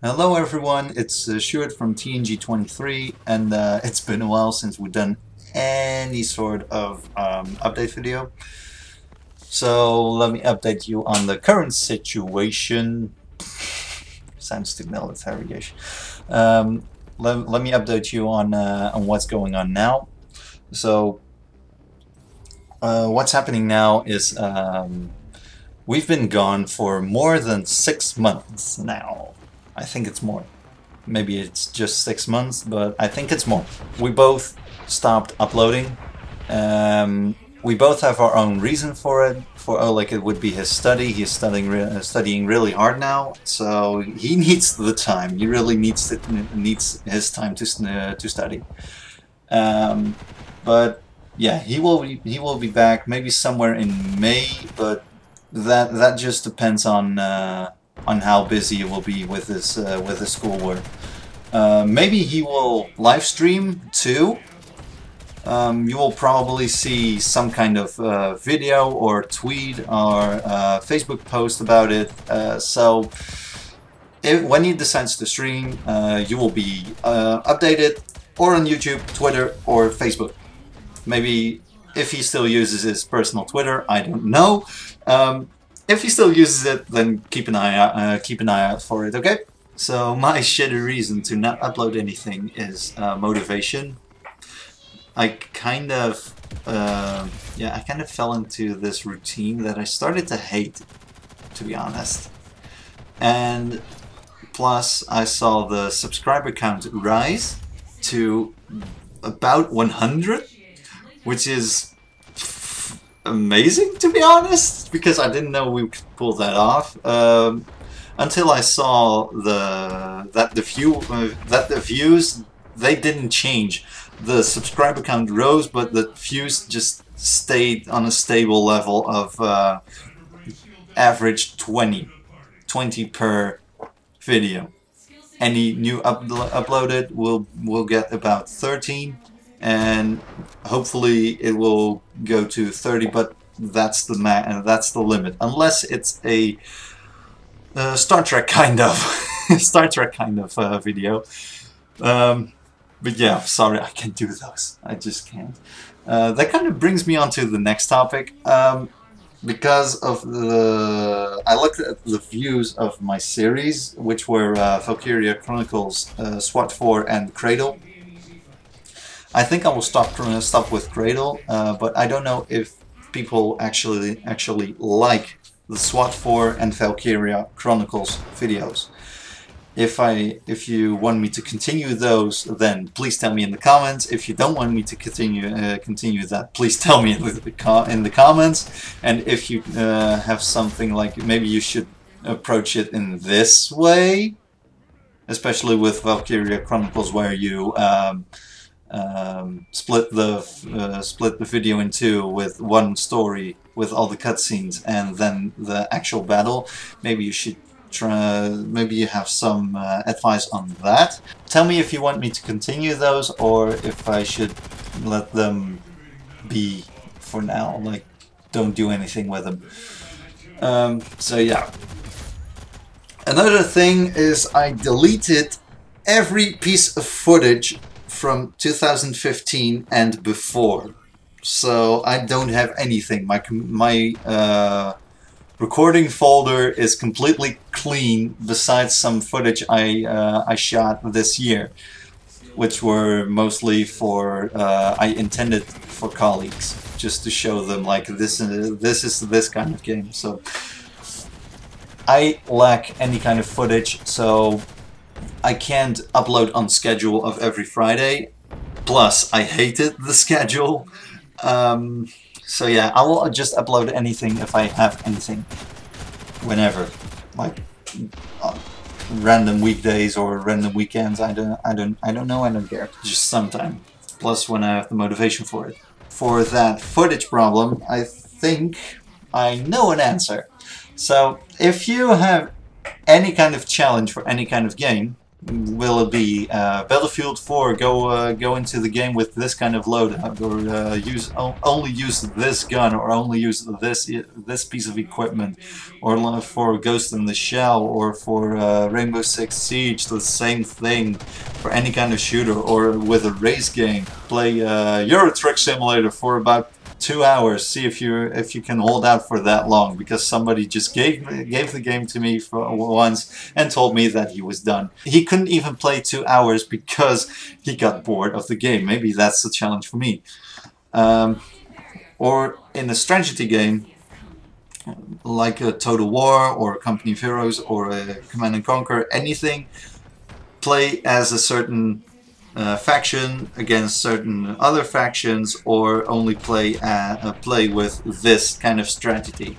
Hello everyone, it's uh, Sjoerd from TNG23 and uh, it's been a while since we've done any sort of um, update video. So let me update you on the current situation. Sounds too military-ish. Um, let, let me update you on, uh, on what's going on now. So uh, what's happening now is um, we've been gone for more than six months now. I think it's more. Maybe it's just six months, but I think it's more. We both stopped uploading. Um, we both have our own reason for it. For oh, like it would be his study. He's studying re uh, studying really hard now, so he needs the time. He really needs needs his time to uh, to study. Um, but yeah, he will be, he will be back maybe somewhere in May, but that that just depends on. Uh, on how busy he will be with his uh, with his schoolwork. Uh, maybe he will live stream too. Um, you will probably see some kind of uh, video or tweet or uh, Facebook post about it. Uh, so if, when he decides to stream, uh, you will be updated or on YouTube, Twitter, or Facebook. Maybe if he still uses his personal Twitter, I don't know. Um, if he still uses it, then keep an eye out, uh, keep an eye out for it, okay? So my shitty reason to not upload anything is uh, motivation. I kind of, uh, yeah, I kind of fell into this routine that I started to hate, to be honest. And plus, I saw the subscriber count rise to about 100, which is amazing, to be honest, because I didn't know we could pull that off. Um, until I saw the that the view uh, that the views they didn't change. The subscriber count rose, but the views just stayed on a stable level of uh, average 20, 20 per video. Any new up uploaded will will get about 13 and hopefully it will go to 30 but that's the ma uh, that's the limit. Unless it's a uh, Star Trek kind of Star Trek kind of uh, video. Um, but yeah sorry I can't do those. I just can't. Uh, that kind of brings me on to the next topic um, because of the I looked at the views of my series which were uh, Valkyria Chronicles uh, SWAT 4 and Cradle I think I will stop stop with Cradle, uh, but I don't know if people actually actually like the SWAT 4 and Valkyria Chronicles videos. If I if you want me to continue those, then please tell me in the comments. If you don't want me to continue uh, continue that, please tell me in the, in the comments. And if you uh, have something like maybe you should approach it in this way, especially with Valkyria Chronicles, where you um, um, split the uh, split the video in two with one story with all the cutscenes and then the actual battle. Maybe you should try. Maybe you have some uh, advice on that. Tell me if you want me to continue those or if I should let them be for now. Like, don't do anything with them. Um, so yeah. Another thing is I deleted every piece of footage from 2015 and before. So I don't have anything. My my uh, recording folder is completely clean besides some footage I uh, I shot this year, which were mostly for uh, I intended for colleagues just to show them like this is this is this kind of game. So I lack any kind of footage. So I can't upload on schedule of every Friday. Plus, I hated the schedule. Um, so yeah, I will just upload anything if I have anything. Whenever. Like, uh, random weekdays or random weekends. I don't, I don't, I don't know. I don't care. Just sometime. Plus, when I have the motivation for it. For that footage problem, I think I know an answer. So, if you have any kind of challenge for any kind of game, will it be uh, Battlefield 4 go uh, go into the game with this kind of loadout or uh, use only use this gun or only use this this piece of equipment or for Ghost in the Shell or for uh, Rainbow Six Siege the same thing for any kind of shooter or with a race game? Play uh, Euro Truck Simulator for about two hours see if you if you can hold out for that long because somebody just gave gave the game to me for once and told me that he was done. He couldn't even play two hours because he got bored of the game. Maybe that's the challenge for me. Um, or in a strategy game like a Total War or a Company of Heroes or a Command and Conquer anything play as a certain uh, faction against certain other factions or only play uh, uh, play with this kind of strategy.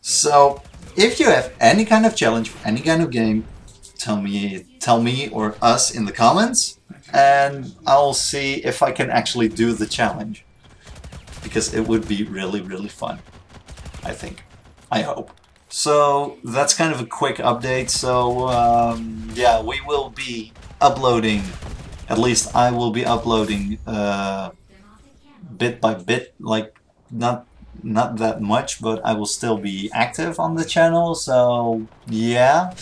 So if you have any kind of challenge for any kind of game, tell me tell me or us in the comments and I'll see if I can actually do the challenge. Because it would be really, really fun. I think. I hope. So that's kind of a quick update. So um, yeah, we will be uploading at least I will be uploading uh, bit by bit, like not not that much, but I will still be active on the channel. So yeah,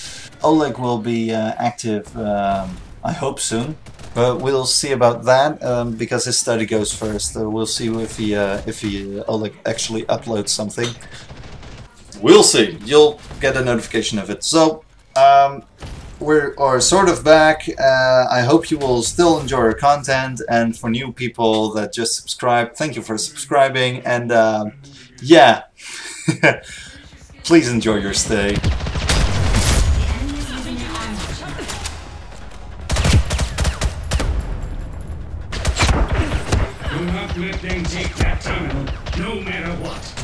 Oleg will be uh, active. Um, I hope soon, but we'll see about that um, because his study goes first. Uh, we'll see if he uh, if he uh, Oleg actually uploads something. We'll see. You'll get a notification of it. So. Um, we are sort of back. Uh, I hope you will still enjoy our content. And for new people that just subscribe, thank you for subscribing. And uh, yeah, please enjoy your stay. Let them take that terminal, no matter what.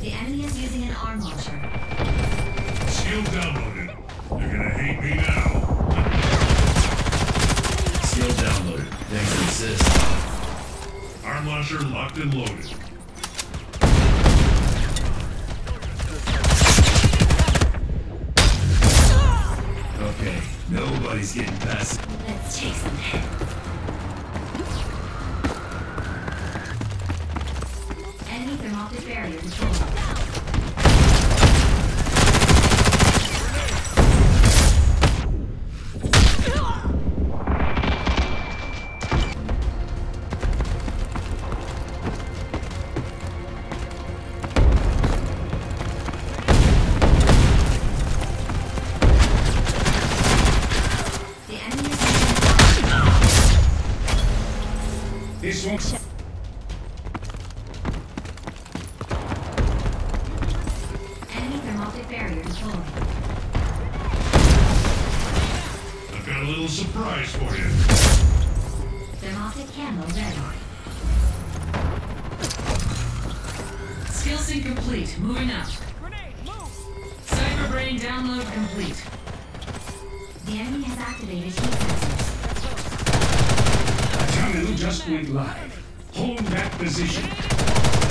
The enemy is using an arm launcher. Skill downloaded. You're gonna hate me now. Skill downloaded. Thanks for Arm launcher locked and loaded. Okay, nobody's getting past. Let's take some hits. barrier This a little surprise for you. Thermoptic camo ready. Skill sync complete. Moving up. Cyber brain download complete. The enemy has activated heat went live. Hold that position.